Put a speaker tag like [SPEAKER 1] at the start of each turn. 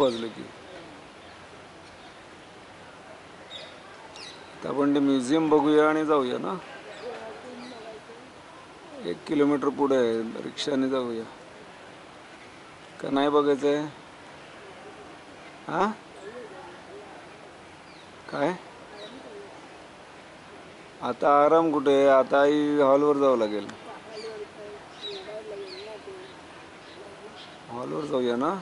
[SPEAKER 1] वाजलं की. तर आपण ते म्युझियम बघूया आणि जाऊया ना. एक किलोमीटर पुढे आहे रिक्षाने जाऊया. का नाही बघायचं आहे हा? काय? आता आराम कुठे आहे? आता आई हॉलवर जावं लागेल. हॉलवर जाऊया ना.